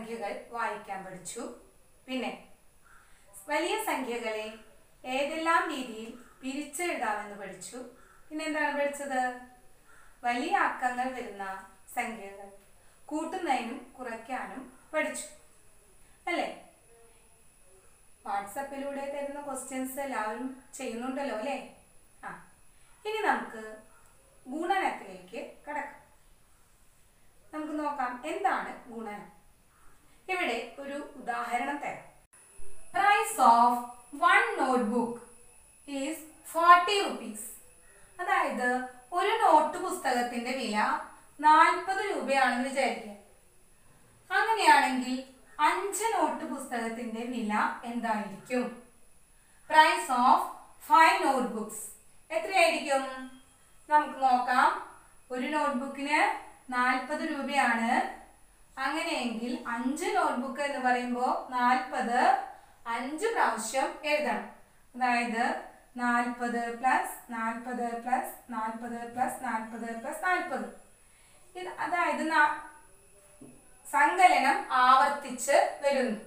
സംഖ്യകൾ വായിക്കാൻ പഠിച്ചു. പിന്നെ വലിയ സംഖ്യകളെ ഏതെല്ലാം രീതിയിൽ പിരിച്ചെഴുതാമെന്ന് പഠിച്ചു. പിന്നെ എന്താണ് പഠിച്ചത്? വലിയ അക്കങ്ങൾ വരുന്ന സംഖ്യകൾ കൂട്ടുന്നതിനും കുറയ്ക്കാനും പഠിച്ചു. അല്ലേ? വാട്സപ്പിലൂടെ തരുന്ന ക്വസ്റ്റ്യൻസ് എല്ലാവരും ചെയ്യുന്നുണ്ടല്ലോ അല്ലേ? ആ ഇനി നമുക്ക് ഗുണനത്തിലേക്ക് കടക്കാം. നമുക്ക് നോക്കാം എന്താണ് ഗുണനം? ഇവിടെ ഒരു ഉദാഹരണം തരാം. Price of one notebook is forty rupees അതായത് ഒരു നോട്ട് പുസ്തകത്തിന്റെ വില നാൽപ്പത് രൂപയാണെന്ന് വിചാരിക്കുക. അങ്ങനെയാണെങ്കിൽ അഞ്ച് നോട്ട് പുസ്തകത്തിന്റെ വില എന്തായിരിക്കും? പ്രൈസ് ഓഫ് ഫൈവ് നോട്ട്ബുക്സ് എത്രയായിരിക്കും? നമുക്ക് നോക്കാം. ഒരു നോട്ട്ബുക്കിന് നാൽപ്പത് രൂപയാണ് അങ്ങനെയെങ്കിൽ അഞ്ച് നോട്ട്ബുക്ക് എന്ന് പറയുമ്പോൾ നാൽപ്പത് അഞ്ച് പ്രാവശ്യം എഴുതണം. അതായത് നാൽപ്പത് പ്ലസ് നാൽപ്പത് പ്ലസ് നാൽപ്പത് പ്ലസ് നാൽപ്പത് പ്ലസ് നാൽപ്പത്. ഇത് അതായത് സങ്കലനം ആവർത്തിച്ച് വരുന്നു.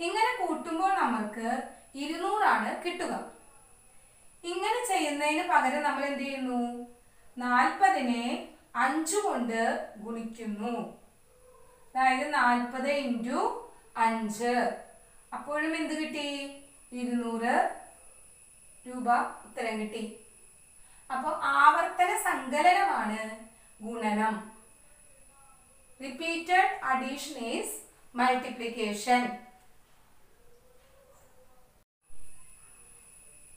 ഇങ്ങനെ കൂട്ടുമ്പോൾ നമ്മൾക്ക് ഇരുന്നൂറാണ് കിട്ടുക. ഇങ്ങനെ ചെയ്യുന്നതിന് പകരം നമ്മൾ എന്ത് ചെയ്യുന്നു? നാൽപ്പതിനെ അഞ്ചു കൊണ്ട് ഗുണിക്കുന്നു. അതായത് നാൽപ്പത് ഇന്റു അഞ്ച്. അപ്പോഴും എന്ത് കിട്ടി? ഇരുന്നൂറ് രൂപ ഉത്തരം കിട്ടി. അപ്പോൾ ആവർത്തന സങ്കലനമാണ് ഗുണനം. റിപ്പീറ്റഡ് അഡീഷൻ ഈസ് മൾട്ടിപ്ലിക്കേഷൻ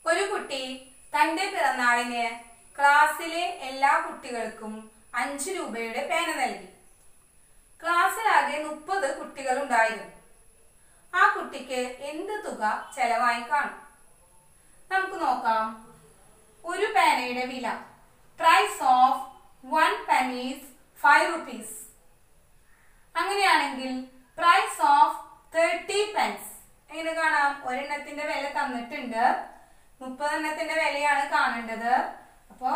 ഒരു കുട്ടി തന്റെ പിറന്നാളിന് ക്ലാസ്സിലെ എല്ലാ കുട്ടികൾക്കും അഞ്ച് രൂപയുടെ പേന നൽകി. ക്ലാസ്സിലാകെ മുപ്പത് കുട്ടികൾ ഉണ്ടായിരുന്നു ആ കുട്ടിക്ക് എന്ത് തുക ചെലവായി കാണും? നമുക്ക് നോക്കാം. ഒരു പേനയുടെ വില. Price of one pen is five rupees അങ്ങനെയാണെങ്കിൽ പ്രൈസ് ഓഫ് തേർട്ടി പെൻസ് എങ്ങനെ കാണാം? ഒരെണ്ണത്തിന്റെ വില തന്നിട്ടുണ്ട്. മുപ്പതെണ്ണത്തിന്റെ വിലയാണ് കാണേണ്ടത്. അപ്പോ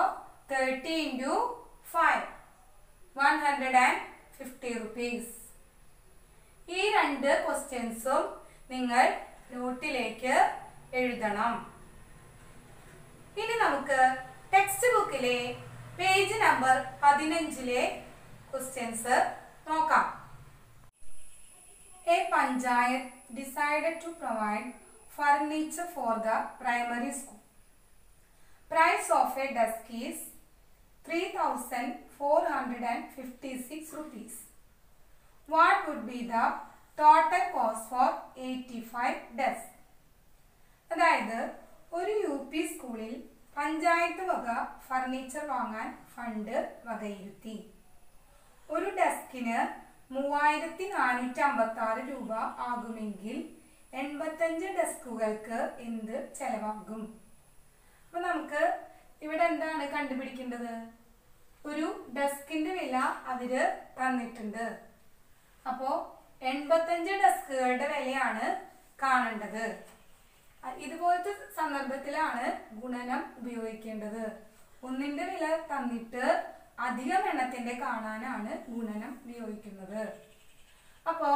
thirty into five one hundred and fifty rupees ഈ രണ്ട് ക്വസ്റ്റ്യൻസും നിങ്ങൾ നോട്ടിലേക്ക് എഴുതണം. ഇനി നമുക്ക് ടെക്സ്റ്റ് ബുക്കിലെ പേജ് നമ്പർ പതിനഞ്ചിലെ ക്വസ്റ്റ്യൻസ് നോക്കാം. A panchayat decide to provide furniture for the primary school price of a desk is three is 3456 rupees. What would be the total cost for 85 desks? അതായത് ഒരു യു പി സ്കൂളിൽ പഞ്ചായത്ത് വക furniture വാങ്ങാൻ fund വകയിരുത്തി ഒരു ഡെസ്കിന് മൂവായിരത്തി നാനൂറ്റി അമ്പത്തി ആറ് രൂപ ആകുമെങ്കിൽ എൺപത്തഞ്ച് ഡെസ്കുകൾക്ക് എന്ത് ചെലവാകും അപ്പൊ നമുക്ക് ഇവിടെ എന്താണ് കണ്ടുപിടിക്കേണ്ടത് ഒരു ഡെസ്കിന്റെ വില അവർ തന്നിട്ടുണ്ട്. അപ്പോ എൺപത്തഞ്ച് ഡെസ്കുകളുടെ വിലയാണ് കാണേണ്ടത്. ഇതുപോലത്തെ സന്ദർഭത്തിലാണ് ഗുണനം ഉപയോഗിക്കേണ്ടത്. ഒന്നിന്റെ വില തന്നിട്ട് അധികം എണ്ണത്തിന്റെ കാണാനാണ് ഗുണനം ഉപയോഗിക്കുന്നത്. അപ്പോ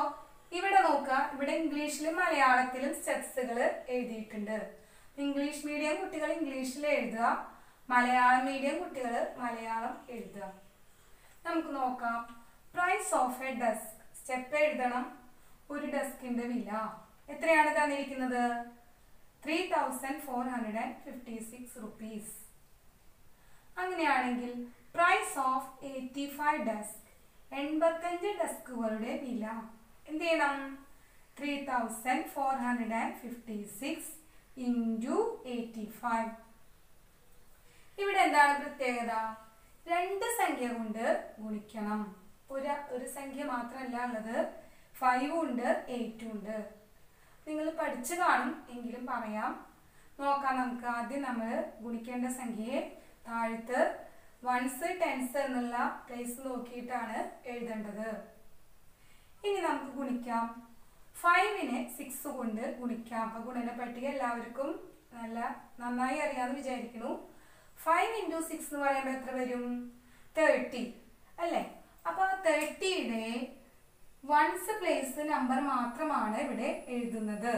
ഇവിടെ നോക്കുക. ഇവിടെ ഇംഗ്ലീഷിലും മലയാളത്തിലും സ്റ്റെപ്സുകൾ എഴുതിയിട്ടുണ്ട്. ഇംഗ്ലീഷ് മീഡിയം കുട്ടികൾ ഇംഗ്ലീഷിൽ എഴുതുക. മലയാളം മീഡിയം കുട്ടികൾ മലയാളം എഴുതുക. നമുക്ക് നോക്കാം. Price of a desk step എഴുതണം. ഒരു ഡെസ്കിന്റെ വില. എത്രയാണ് തന്നിരിക്കുന്നത്? Three thousand four hundred and fifty six rupees അങ്ങനെയാണെങ്കിൽ price of eighty five desk എൺപത്തഞ്ച് ഡെസ്കുകളുടെ വില. എന്ത് ചെയ്യണം? Three thousand four hundred and fifty six into eighty five ഇവിടെ എന്താണ് പ്രത്യേകത? രണ്ട് സംഖ്യ കൊണ്ട് ഗുണിക്കണം. ഒരു ഒരു സംഖ്യ മാത്രമല്ല ഉള്ളത്. ഫൈവും ഉണ്ട് എയ്റ്റും ഉണ്ട്. നിങ്ങൾ പഠിച്ചു കാണും എങ്കിലും പറയാം. നോക്കാം നമുക്ക്. ആദ്യം നമ്മൾ ഗുണിക്കേണ്ട സംഖ്യയെ താഴത്ത് വൺസ് ടെൻസ് എന്നുള്ള പ്ലേസ് നോക്കിയിട്ടാണ് എഴുതേണ്ടത്. ഇനി നമുക്ക് ഗുണിക്കാം. ഫൈവിനെ സിക്സ് കൊണ്ട് ഗുണിക്കാം. അപ്പൊ ഗുണന പട്ടിക എല്ലാവർക്കും നല്ല നന്നായി അറിയാമെന്ന് വിചാരിക്കുന്നു. ഫൈവ് ഇന്റു സിക്സ് എന്ന് പറയുമ്പോൾ എത്ര വരും? തേർട്ടി അല്ലേ? അപ്പോൾ തേർട്ടിയുടെ വൺസ് പ്ലേസ് നമ്പർ മാത്രമാണ് ഇവിടെ എഴുതുന്നത്.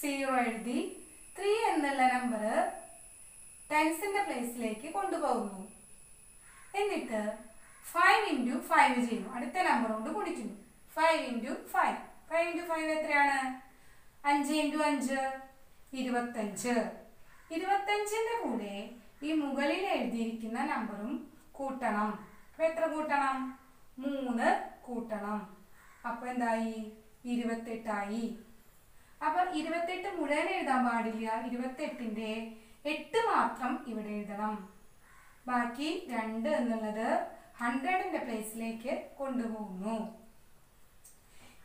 സീറോ എഴുതി ത്രീ എന്നുള്ള നമ്പർ ടെൻസിന്റെ പ്ലേസിലേക്ക് കൊണ്ടുപോകുന്നു. എന്നിട്ട് ഫൈവ് ഇന്റു ഫൈവ് ചെയ്യുന്നു. അടുത്ത നമ്പർ കൊണ്ട് കുടിക്കുന്നു five into five five into five എത്രയാണ്? അഞ്ച് ഇന്റു അഞ്ച് ഇരുപത്തഞ്ച്. ഇരുപത്തഞ്ചിന്റെ കൂടെ ഈ മുകളിൽ എഴുതിയിരിക്കുന്ന നമ്പറും കൂട്ടണം. അപ്പൊ എത്ര കൂട്ടണം? മൂന്ന് കൂട്ടണം. അപ്പൊ എന്തായി? ഇരുപത്തെട്ടായി. അപ്പൊ ഇരുപത്തെട്ട് മുഴുവൻ എഴുതാൻ പാടില്ല. ഇരുപത്തെട്ടിന്റെ എട്ട് മാത്രം ഇവിടെ എഴുതണം. ബാക്കി രണ്ട് എന്നുള്ളത് ഹൺഡ്രഡിന്റെ പ്ലേസിലേക്ക് കൊണ്ടുപോകുന്നു.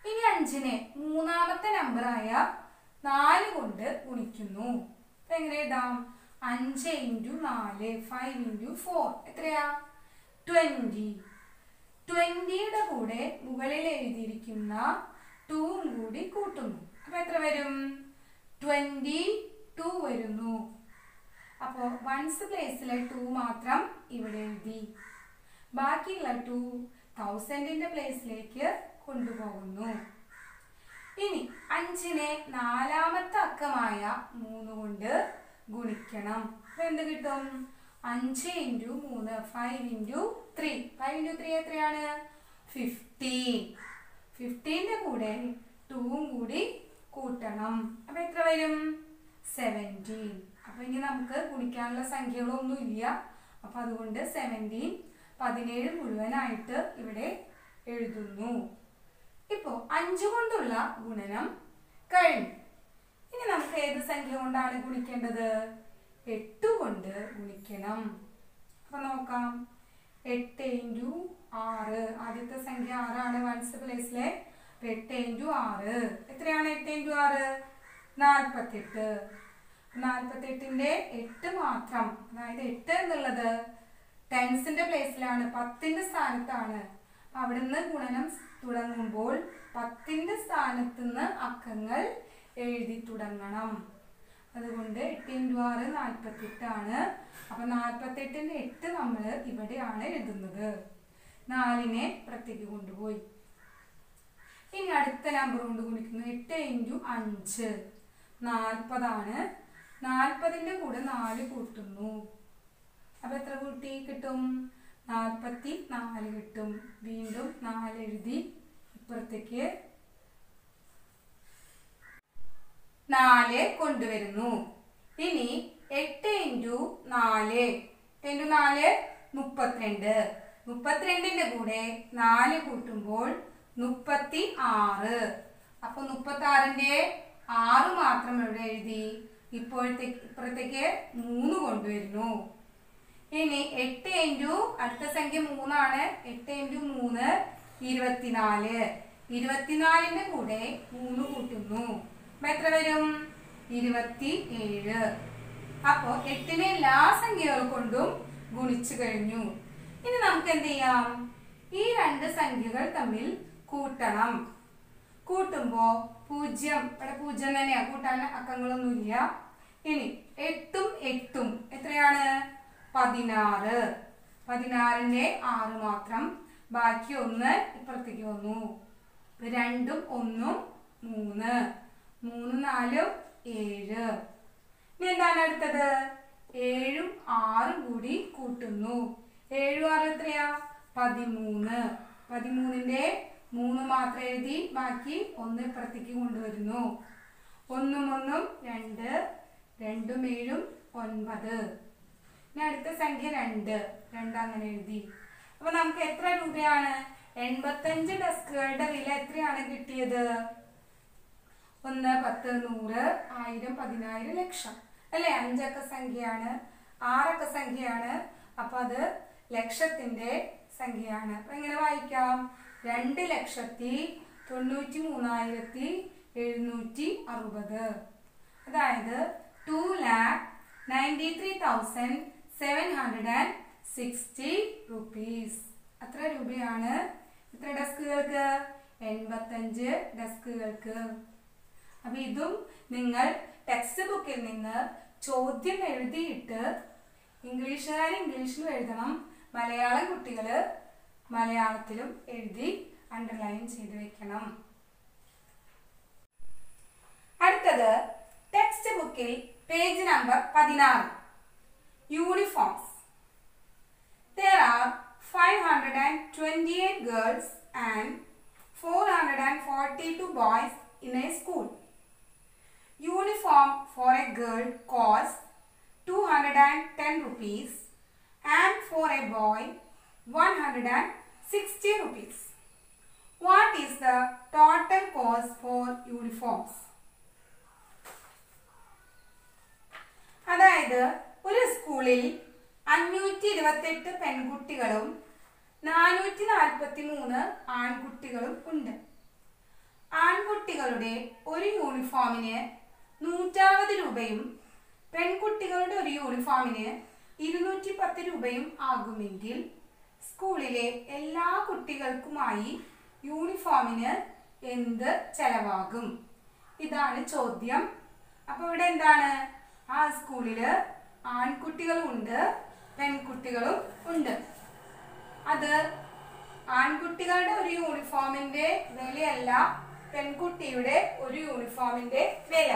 ഇനി അഞ്ചിനെ മൂന്നാമത്തെ നമ്പറായ നാല് കൊണ്ട് ഗുണിക്കുന്നു. എങ്ങനെ എഴുതാം? അഞ്ച് ഇന്റു നാല് ഫൈവ് ഇന്റു ഫോർ എത്രയാ? ട്വന്റി ട്വന്റിയുടെ കൂടെ മുകളിൽ എഴുതിയിരിക്കുന്ന ടൂവും കൂടി കൂട്ടുന്നു. അപ്പോൾ എത്ര വരും? ട്വന്റി ടു വരുന്നു അപ്പോൾ വൺസ് പ്ലേസിലെ ടു മാത്രം ഇവിടെ എഴുതി. ബാക്കിയുള്ള ടു തൗസൻഡിന്റെ പ്ലേസിലേക്ക് കൊണ്ടുപോകുന്നു. ഇനി അഞ്ചിനെ നാലാമത്തെ അക്കമായ മൂന്ന് കൊണ്ട് ഗുണിക്കണം. അപ്പൊ എന്ത് കിട്ടും? അഞ്ച് ഇന്റു മൂന്ന് five into three five into three എത്രയാണ്? ഫിഫ്റ്റീൻ ഫിഫ്റ്റീന്റെ കൂടെ ടൂവും കൂടി കൂട്ടണം. അപ്പൊ എത്ര വരും? സെവന്റീൻ അപ്പൊ ഇനി നമുക്ക് ഗുണിക്കാനുള്ള സംഖ്യകളൊന്നും ഇല്ല. അപ്പൊ അതുകൊണ്ട് സെവന്റീൻ പതിനേഴ് മുഴുവനായിട്ട് ഇവിടെ എഴുതുന്നു. ഇപ്പോ അഞ്ച് കൊണ്ടുള്ള ഗുണനം കഴിഞ്ഞു. ഇനി നമുക്ക് ഏത് സംഖ്യ കൊണ്ടാണ് ഗുണിക്കേണ്ടത്? എട്ട് കൊണ്ട് ഗുണിക്കണം. അപ്പൊ നോക്കാം. എട്ട് ഇന്റു ആറ്. ആദ്യത്തെ സംഖ്യ ആറാണ് വൺസ് പ്ലേസിലെ എട്ട് ഇന്റു ആറ്. എത്രയാണ് എട്ട് ഇന്റു ആറ്? നാൽപ്പത്തെട്ട് നാൽപ്പത്തെട്ടിന്റെ എട്ട് മാത്രം. അതായത് എട്ട് എന്നുള്ളത് ടെൻസിന്റെ പ്ലേസിലാണ് പത്തിന്റെ സ്ഥാനത്താണ്. അവിടുന്ന് ഗുണനം തുടങ്ങുമ്പോൾ പത്തിന്റെ സ്ഥാനത്ത് നിന്ന് അക്കങ്ങൾ എഴുതി തുടങ്ങണം. അതുകൊണ്ട് എട്ട് ഇന്റു ആറ് നാൽപ്പത്തെട്ടാണ്. അപ്പൊ നാൽപ്പത്തെട്ടിന്റെ എട്ട് നമ്മൾ ഇവിടെയാണ് എഴുതുന്നത്. നാലിനെ പ്രത്യേക കൊണ്ടുപോയി. ഇനി അടുത്ത നമ്പർ കൊണ്ട് ഗുണിക്കുന്നു എട്ട് ഇന്റു അഞ്ച്. നാൽപ്പതാണ്. നാൽപ്പതിന്റെ കൂടെ നാല് കൂട്ടുന്നു. അപ്പൊ എത്ര കൂട്ടി കിട്ടും? നാൽപ്പത്തി നാല് കിട്ടും. വീണ്ടും നാല് എഴുതി ഇപ്പുറത്തേക്ക് നാല് കൊണ്ടുവരുന്നു. ഇനി എട്ട് ഇന്റു നാല്. എട്ട് ഇന്റു നാല്? മുപ്പത്തിരണ്ട്. മുപ്പത്തിരണ്ടിന്റെ കൂടെ നാല് കൂട്ടുമ്പോൾ മുപ്പത്തി ആറ്. അപ്പൊ മുപ്പത്തി ആറിന്റെ ആറ് മാത്രം ഇവിടെ എഴുതി? ഇപ്പോഴത്തേക്ക് ഇപ്പുറത്തേക്ക് മൂന്ന് കൊണ്ടുവരുന്നു. ഇനി എട്ട് ഇന്റു അടുത്ത സംഖ്യ മൂന്നാണ്. എട്ട് ഇന്റു മൂന്ന് ഇരുപത്തിനാല്. ഇരുപത്തിനാലിന്റെ കൂടെ മൂന്ന് കൂട്ടുന്നു. അപ്പൊ എത്ര വരും? ഇരുപത്തി ഏഴ് അപ്പോ എട്ടിനെ എല്ലാ സംഖ്യകൾ കൊണ്ടും ഗുണിച്ചു കഴിഞ്ഞു. ഇനി നമുക്ക് എന്ത് ചെയ്യാം? ഈ രണ്ട് സംഖ്യകൾ തമ്മിൽ കൂട്ടണം. കൂട്ടുമ്പോ പൂജ്യം. ഇവിടെ പൂജ്യം തന്നെയാ. കൂട്ടാൻ അക്കങ്ങളൊന്നുമില്ല. ഇനി എട്ടും എട്ടും എത്രയാണ്? പതിനാറ്. പതിനാറിന്റെ ആറ് മാത്രം. ബാക്കി ഒന്ന് ഇപ്പുറത്തേക്ക് വന്നു. രണ്ടും ഒന്നും മൂന്ന്. മൂന്ന് നാലും ഏഴ്. ഇനി എന്താണ് അടുത്തത്? ഏഴും ആറും കൂടി കൂട്ടുന്നു. ഏഴും ആറും എത്രയാ? പതിമൂന്ന്. പതിമൂന്നിന്റെ മൂന്ന് മാത്രം എഴുതി ബാക്കി ഒന്ന് ഇപ്പുറത്തേക്ക് കൊണ്ടുവരുന്നു. ഒന്നും ഒന്നും രണ്ട് രണ്ടും ഏഴും ഒൻപത്. ഇനി അടുത്ത സംഖ്യ രണ്ട്. രണ്ട് അങ്ങനെ എഴുതി. അപ്പൊ നമുക്ക് എത്ര രൂപയാണ്? എൺപത്തഞ്ച് ഡെസ്കുകളുടെ വില എത്രയാണ് കിട്ടിയത്? ഒന്ന് പത്ത് നൂറ് ആയിരം പതിനായിരം ലക്ഷം. അല്ലെ? അഞ്ചക്ക സംഖ്യയാണ് ആറക്ക സംഖ്യയാണ്. അപ്പൊ അത് ലക്ഷത്തിന്റെ സംഖ്യയാണ്. അപ്പൊ എങ്ങനെ വായിക്കാം? രണ്ട് ലക്ഷത്തി തൊണ്ണൂറ്റി മൂന്നായിരത്തി എഴുന്നൂറ്റി അറുപത്. അതായത് two lakh ninety three thousand seven hundred and sixty rupees അത്ര രൂപയാണ്. എത്ര ഡെസ്കുകൾക്ക് എൺപത്തഞ്ച് ഡെസ്കുകൾക്ക് അപ്പൊ ഇതും നിങ്ങൾ ടെക്സ്റ്റ് ബുക്കിൽ നിന്ന് ചോദ്യം എഴുതിയിട്ട് ഇംഗ്ലീഷുകാർ ഇംഗ്ലീഷിലും എഴുതണം. മലയാളം കുട്ടികൾ മലയാളത്തിലും എഴുതി അണ്ടർലൈൻ ചെയ്ത് വെക്കണം. അടുത്തത് ടെക്സ്റ്റ് ബുക്കിൽ പേജ് നമ്പർ പതിനാറ്. Uniforms There are 528 girls and 442 boys in a school. Uniform for a girl costs 210 rupees and for a boy 160 rupees. What is the total cost for uniforms? അതായത് ഒരു സ്കൂളിൽ അഞ്ഞൂറ്റി ഇരുപത്തെട്ട് പെൺകുട്ടികളും നാനൂറ്റി നാൽപ്പത്തി മൂന്ന് ആൺകുട്ടികളും ഉണ്ട് ആൺകുട്ടികളുടെ ഒരു യൂണിഫോമിന് നൂറ്ററുപത് രൂപയും പെൺകുട്ടികളുടെ ഒരു യൂണിഫോമിന് ഇരുന്നൂറ്റി പത്ത് രൂപയും ആകുമെങ്കിൽ സ്കൂളിലെ എല്ലാ കുട്ടികൾക്കുമായി യൂണിഫോമിന് എന്ത് ചെലവാകും? ഇതാണ് ചോദ്യം. അപ്പൊ ഇവിടെ എന്താണ്? ആ സ്കൂളിൽ ആൺകുട്ടികളും ഉണ്ട് പെൺകുട്ടികളും ഉണ്ട്. അത് ആൺകുട്ടികളുടെ ഒരു യൂണിഫോമിന്റെ വിലയല്ല പെൺകുട്ടിയുടെ ഒരു യൂണിഫോമിന്റെ വില.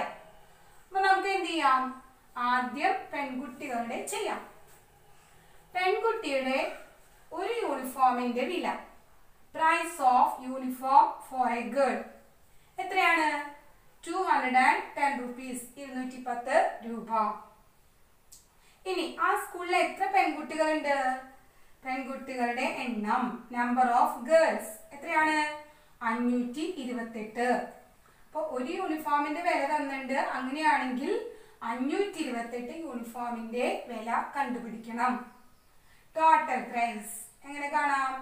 അപ്പൊ നമുക്ക് എന്ത് ചെയ്യാം? ആദ്യം പെൺകുട്ടികളുടെ ചെയ്യാം. പെൺകുട്ടിയുടെ ഒരു യൂണിഫോമിന്റെ വില. Price of uniform for a girl എത്രയാണ്? Two hundred and ten rupees ഇരുന്നൂറ്റി പത്ത് രൂപ. ഇനി ആ സ്കൂളിൽ എത്ര പെൺകുട്ടികളുണ്ട്? പെൺകുട്ടികളുടെ എണ്ണം നമ്പർ ഓഫ് ഗേൾസ് എത്രയാണ്? അഞ്ഞൂറ്റി ഇരുപത്തെട്ട് അപ്പോൾ ഒരു യൂണിഫോമിന്റെ വില തന്നിട്ടുണ്ട് അങ്ങനെയാണെങ്കിൽ അഞ്ഞൂറ്റി ഇരുപത്തെട്ട് യൂണിഫോമിന്റെ വില കണ്ടുപിടിക്കണം. ടോട്ടൽ പ്രൈസ് എങ്ങനെ കാണാം?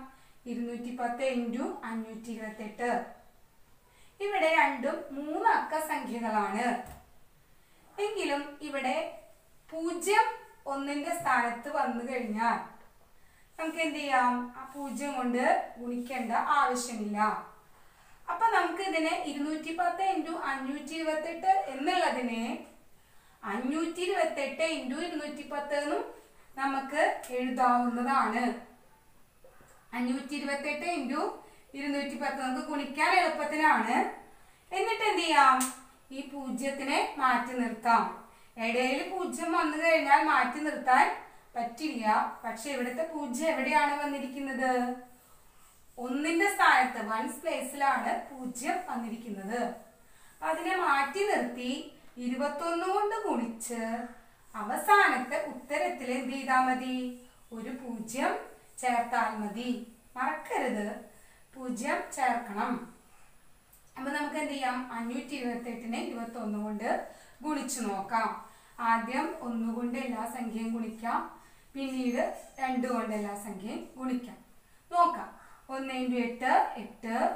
ഇരുന്നൂറ്റി പത്ത് ഇന്റു അഞ്ഞൂറ്റി ഇരുപത്തെട്ട് ഇവിടെ രണ്ടും മൂന്ന് അക്ക സംഖ്യകളാണ്. എങ്കിലും ഇവിടെ പൂജ്യം ഒന്നിന്റെ സ്ഥാനത്ത് വന്നു കഴിഞ്ഞാൽ നമുക്ക് എന്ത് ചെയ്യാം? ആ പൂജ്യം കൊണ്ട് ഗുണിക്കേണ്ട ആവശ്യമില്ല. അപ്പൊ നമുക്ക് ഇതിനെ ഇരുന്നൂറ്റി പത്ത് ഇന്റു അഞ്ഞൂറ്റി ഇരുപത്തെട്ട് എന്നുള്ളതിനെ അഞ്ഞൂറ്റി ഇരുപത്തെട്ട് ഇന്റു ഇരുന്നൂറ്റി പത്ത് എന്നും നമുക്ക് എഴുതാവുന്നതാണ്. അഞ്ഞൂറ്റി ഇരുപത്തെട്ട് ഇന്റു ഇരുന്നൂറ്റി പത്ത് നമുക്ക് ഗുണിക്കാൻ എളുപ്പത്തിനാണ്. എന്നിട്ട് എന്ത് ചെയ്യാം? ഈ പൂജ്യത്തിനെ മാറ്റി നിർത്താം. ഇടയിൽ പൂജ്യം വന്നു കഴിഞ്ഞാൽ മാറ്റി നിർത്താൻ പറ്റില്ല. പക്ഷെ ഇവിടുത്തെ പൂജ്യം എവിടെയാണ് വന്നിരിക്കുന്നത്? ഒന്നിന്റെ സ്ഥാനത്ത് വൺസ് പ്ലേസിലാണ് പൂജ്യം വന്നിരിക്കുന്നത്. അതിനെ മാറ്റി നിർത്തി ഇരുപത്തൊന്ന് കൊണ്ട് ഗുണിച്ച് അവസാനത്തെ ഉത്തരത്തിൽ എന്ത് ചെയ്താൽ മതി? ഒരു പൂജ്യം ചേർത്താൽ മതി. മറക്കരുത്. പൂജ്യം ചേർക്കണം. അപ്പൊ നമുക്ക് എന്ത് ചെയ്യാം? അഞ്ഞൂറ്റി ഇരുപത്തി എട്ടിനെ ഇരുപത്തി ഒന്ന് കൊണ്ട് ഗുണിച്ചു നോക്കാം. ആദ്യം ഒന്നുകൊണ്ട് എല്ലാ സംഖ്യയും ഗുണിക്കാം. പിന്നീട് രണ്ട് കൊണ്ട് എല്ലാ സംഖ്യയും ഗുണിക്കാം. നോക്കാം. ഒന്ന് ഇന്റു എട്ട് എട്ട്.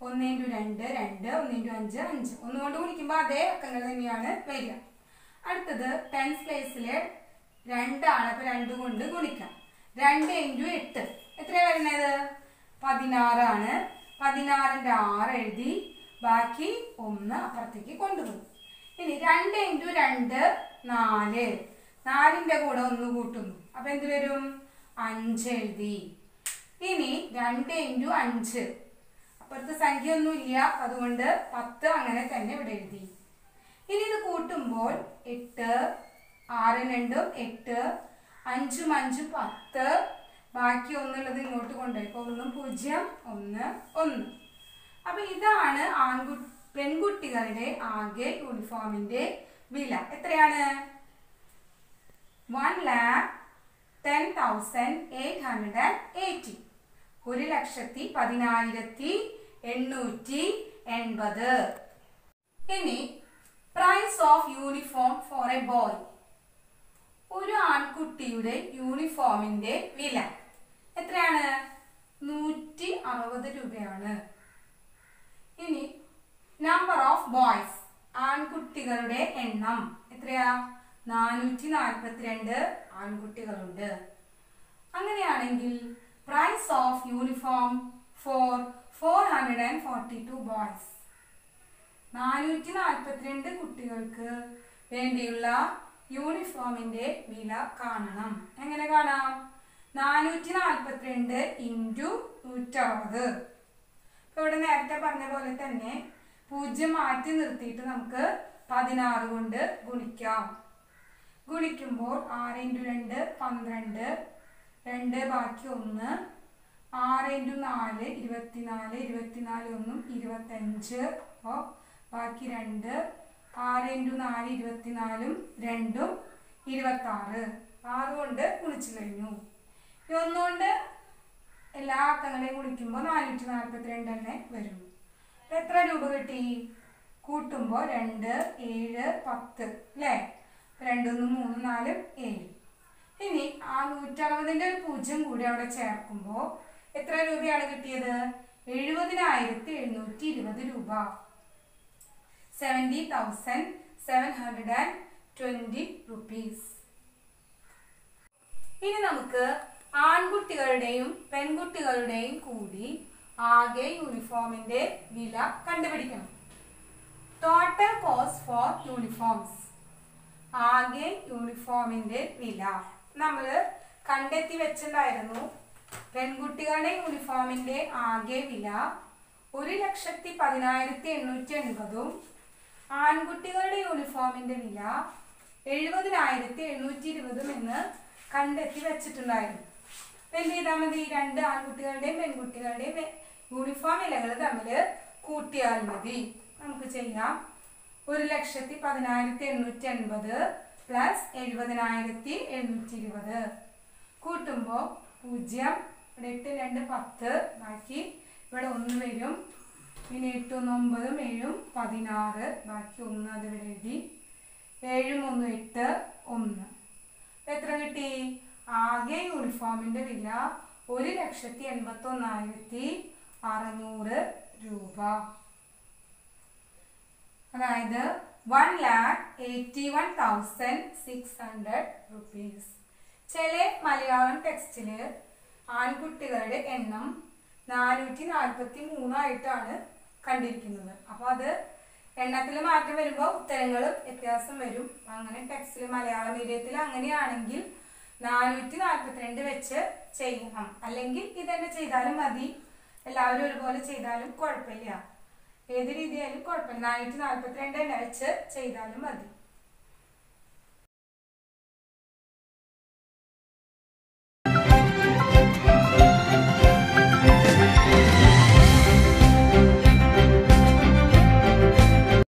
ഒന്ന് ഇന്റു രണ്ട് രണ്ട്. ഒന്ന് ഇന്റു അഞ്ച് അഞ്ച്. ഒന്നുകൊണ്ട് ഗുണിക്കുമ്പോൾ അതേ അക്കങ്ങൾ തന്നെയാണ് വരിക. അടുത്തത് ടെൻസ് പ്ലേസിലെ രണ്ടാണ് അപ്പൊ രണ്ട് കൊണ്ട് ഗുണിക്കാം. രണ്ട് ഇന്റു എട്ട്. എത്രയാണ് വരുന്നത് പതിനാറാണ്. പതിനാറിന്റെ ആറ് എഴുതി ബാക്കി ഒന്ന് അപ്പുറത്തേക്ക് കൊണ്ടുപോകും. ഇനി രണ്ട് ഇന്റു രണ്ട് നാല്. നാലിന്റെ കൂടെ ഒന്ന് കൂട്ടുന്നു. അപ്പൊ എന്ത് വരും? അഞ്ച് എഴുതി. ഇനി രണ്ട് ഇന്റു അഞ്ച്. അപ്പുറത്ത് സംഖ്യ ഒന്നുമില്ല അതുകൊണ്ട് പത്ത് അങ്ങനെ തന്നെ ഇവിടെ എഴുതി. ഇനി ഇത് കൂട്ടുമ്പോൾ എട്ട് ആറ് രണ്ടും എട്ട് അഞ്ചും അഞ്ചും പത്ത്. ബാക്കി ഒന്നുള്ളത് ഇങ്ങോട്ട് കൊണ്ടുപോയി. ഇപ്പോൾ ഒന്നും പൂജ്യം ഒന്ന് ഒന്ന്. അപ്പം ഇതാണ് ആൺകു പെൺകുട്ടികളുടെ ആകെ യൂണിഫോമിന്റെ വില. എത്രയാണ്? One lakh ten thousand eight hundred and eighty ഒരു ലക്ഷത്തി പതിനായിരത്തി എണ്ണൂറ്റി എൺപത്. ഇനി price of uniform for a boy ഒരു ആൺകുട്ടിയുടെ യൂണിഫോമിന്റെ വില. എത്രയാണ്? നൂറ്റി അറുപത് രൂപയാണ്. ഇനി നമ്പർ ഓഫ് ബോയ്സ് ആൺകുട്ടികളുടെ എണ്ണം എത്രയാ? നാനൂറ്റി നാൽപ്പത്തിരണ്ട് ആൺകുട്ടികളുണ്ട്. അങ്ങനെയാണെങ്കിൽ four hundred and forty two boys നാനൂറ്റി നാൽപ്പത്തിരണ്ട് കുട്ടികൾക്ക് വേണ്ടിയുള്ള യൂണിഫോമിന്റെ വില കാണണം. എങ്ങനെ കാണാം? നാനൂറ്റി നാൽപ്പത്തിരണ്ട് ഇന്റു നൂറ്ററുപത്. ഇപ്പൊ ഇവിടെ നേരത്തെ പറഞ്ഞ പോലെ തന്നെ പൂജ്യം മാറ്റി നിർത്തിയിട്ട് നമുക്ക് പതിനാറ് കൊണ്ട് ഗുണിക്കാം. ഗുണിക്കുമ്പോൾ ആറ് ഇന്റു രണ്ട് പന്ത്രണ്ട് രണ്ട് ബാക്കി ഒന്ന്. ആറ് ഇന്റു നാല് ഇരുപത്തിനാല് ഇരുപത്തിനാല് ഒന്നും ഇരുപത്തഞ്ച്. അപ്പോൾ ബാക്കി രണ്ട്. ആറ് ഇന്റു നാല് ഇരുപത്തിനാലും രണ്ടും ഇരുപത്താറ്. ആറ് കൊണ്ട് ഗുണിച്ചു കഴിഞ്ഞു. ഈ ഒന്നുകൊണ്ട് എല്ലാ അക്കങ്ങളെയും ഗുണിക്കുമ്പോൾ നാനൂറ്റി നാൽപ്പത്തി രണ്ട് തന്നെ വരും. എത്ര രൂപ കിട്ടി? കൂട്ടുമ്പോൾ രണ്ട് ഏഴ് പത്ത്. അല്ലേ? രണ്ടൊന്നും മൂന്നും നാലും ഏഴ്. ഇനി ആ നൂറ്ററുപതിന്റെ ഒരു പൂജ്യം കൂടി അവിടെ ചേർക്കുമ്പോൾ എത്ര രൂപയാണ് കിട്ടിയത്? എഴുപതിനായിരത്തി എഴുന്നൂറ്റി ഇരുപത് രൂപ. Seventy thousand seven hundred and twenty rupees. ഇനി നമുക്ക് ആൺകുട്ടികളുടെയും പെൺകുട്ടികളുടെയും കൂടി ആകെ യൂണിഫോമിന്റെ വില കണ്ടുപിടിക്കണം. ടോട്ടൽ കോസ്റ്റ് ഫോർ യൂണിഫോംസ് ആകെ യൂണിഫോമിന്റെ വില. നമ്മൾ കണ്ടെത്തി വെച്ചിട്ടുണ്ടായിരുന്നു. പെൺകുട്ടികളുടെ യൂണിഫോമിന്റെ ആകെ വില ഒരു ലക്ഷത്തി പതിനായിരത്തി എണ്ണൂറ്റി എൺപതും ആൺകുട്ടികളുടെ യൂണിഫോമിന്റെ വില എഴുപതിനായിരത്തി എണ്ണൂറ്റി ഇരുപതും എന്ന് കണ്ടെത്തി വെച്ചിട്ടുണ്ടായിരുന്നു. അപ്പൊ എന്ത് ചെയ്താൽ മതി രണ്ട് ആൺകുട്ടികളുടെയും പെൺകുട്ടികളുടെയും യൂണിഫോം വിലകൾ തമ്മിൽ കൂട്ടിയാൽ മതി. നമുക്ക് ചെയ്യാം. ഒരു ലക്ഷത്തി പതിനായിരത്തി എണ്ണൂറ്റി എൺപത് പ്ലസ് എഴുപതിനായിരത്തി എണ്ണൂറ്റി ഇരുപത് കൂട്ടുമ്പോൾ പൂജ്യം ഇവിടെ എട്ട് രണ്ട് പത്ത് ബാക്കി ഇവിടെ ഒന്ന് വരും. പിന്നെ എട്ടും ഒമ്പതും ഏഴും പതിനാറ് ബാക്കി ഒന്ന് അത് ഇവിടെ എഴുതി. ഏഴും ഒന്ന് എട്ട് ഒന്ന്. എത്ര കിട്ടി? ആകെ യൂണിഫോമിന്റെ വില ഒരു ലക്ഷത്തി എൺപത്തി ഒന്നായിരത്തി അറുന്നൂറ് രൂപ. അതായത് one lakh eighty one thousand six hundred rupees ചില മലയാളം ടെക്സ്റ്റിൽ ആൺകുട്ടികളുടെ എണ്ണം നാനൂറ്റി നാൽപ്പത്തി മൂന്നായിട്ടാണ് കണ്ടിരിക്കുന്നത്. അപ്പോൾ അത് എണ്ണത്തിൽ മാറ്റം വരുമ്പോൾ ഉത്തരങ്ങളും വ്യത്യാസം വരും. അങ്ങനെ ടെക്സ്റ്റിൽ മലയാള മീഡിയത്തിൽ അങ്ങനെയാണെങ്കിൽ നാനൂറ്റി നാൽപ്പത്തിരണ്ട് വെച്ച് ചെയ്യണം. അല്ലെങ്കിൽ ഇതന്നെ ചെയ്താലും മതി. എല്ലാവരും ഒരുപോലെ ചെയ്താലും കുഴപ്പമില്ല. ഏത് രീതിയായാലും കുഴപ്പമില്ല. നാനൂറ്റി നാൽപ്പത്തിരണ്ട് തന്നെ വെച്ച് ചെയ്താലും മതി.